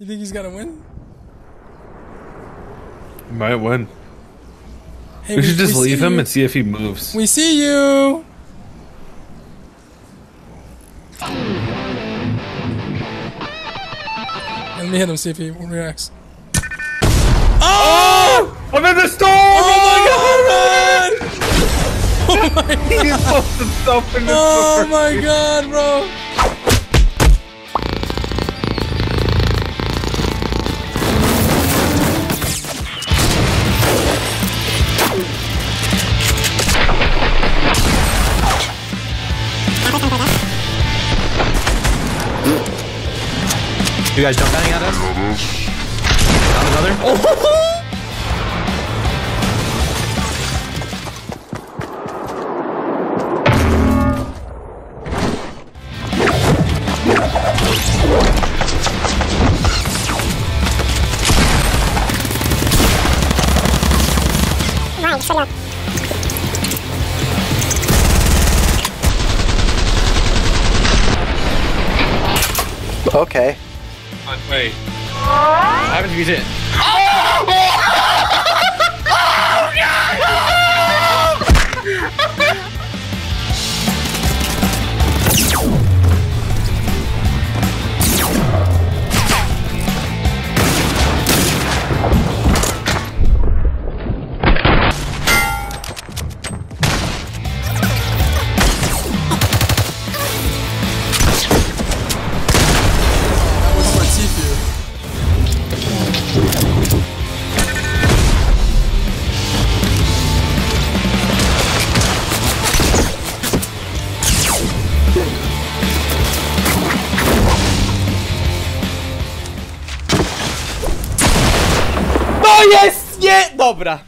You think he's gonna win? He Might win. Hey, we, should just we leave him you. and see if he moves. We see you. Let me hit him. See if he reacts. Oh! I'm in the storm! Oh my oh god, man! Oh my god! He lost himself in the oh storm. Oh my god, bro! You guys jump batting at us? Down another? Oh, Okay. Wait. What happens if you jest! Nie! Dobra.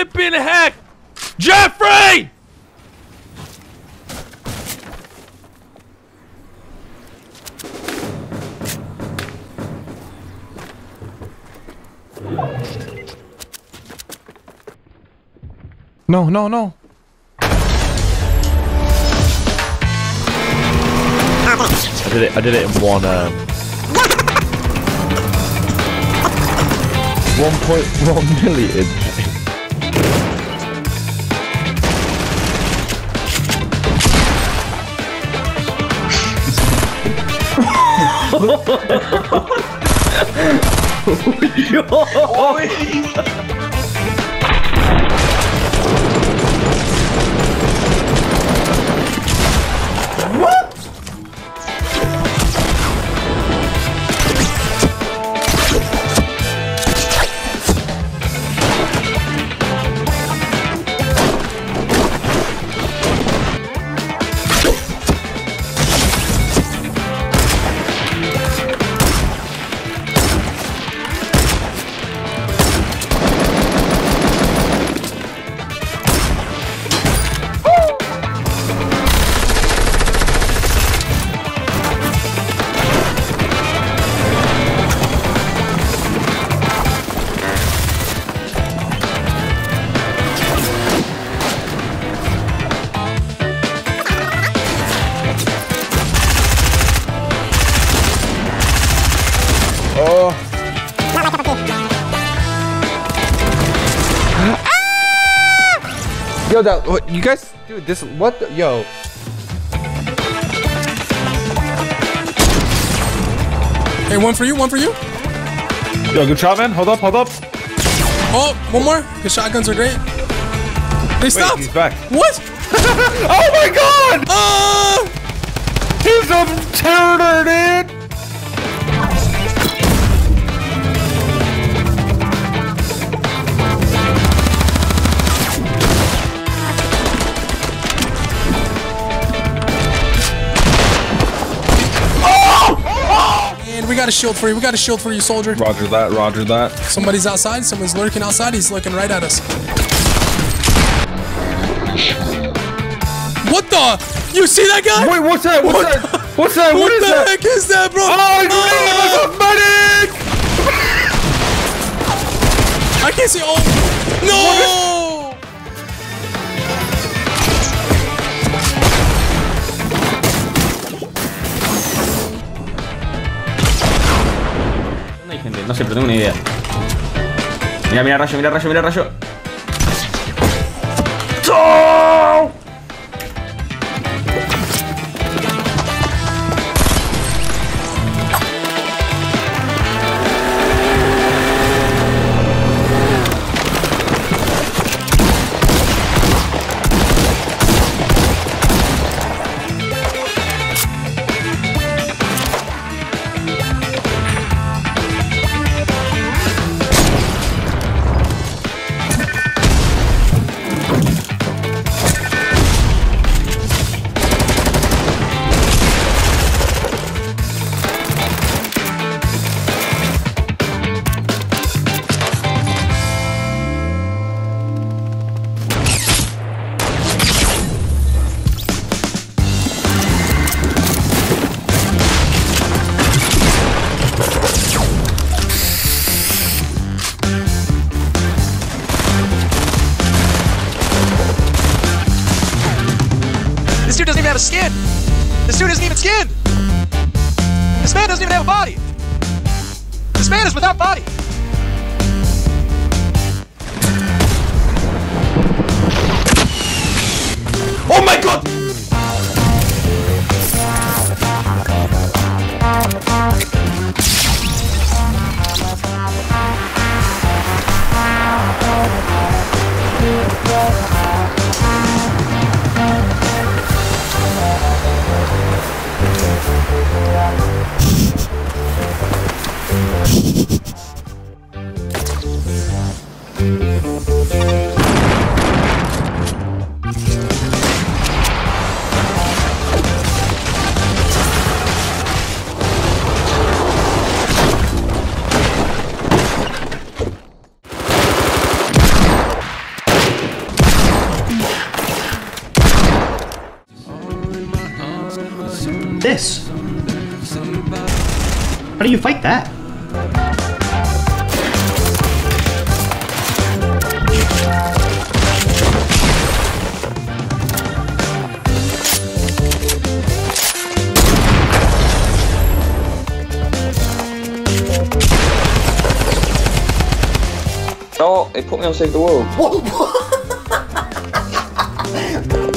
Flippin' heck? Jeffrey! No, no, no. I did it. I did it in one. Um, one point one million. おいよ。Yo, that what, you guys, dude, this what? The, yo, Hey, one for you, one for you. Yo, good shot, man. Hold up, hold up. Oh, one more. The shotguns are great. They Wait, stopped. he's back. What? Oh my god! Uh, He's a terror, dude! We got a shield for you. We got a shield for you, soldier. Roger that, roger that. Somebody's outside. Someone's lurking outside. He's looking right at us. What the? You see that guy? Wait, what's that? What's What? that? What's that? what what is the that? heck is that, bro? Oh, oh. a medic! I can't see. Oh, no! Pero tengo una idea. Mira, mira, rayo, mira, rayo, mira, rayo. This dude isn't even skinned. This man doesn't even have a body. This man is without body. This. How do you fight that? Oh, it put me on Save the World.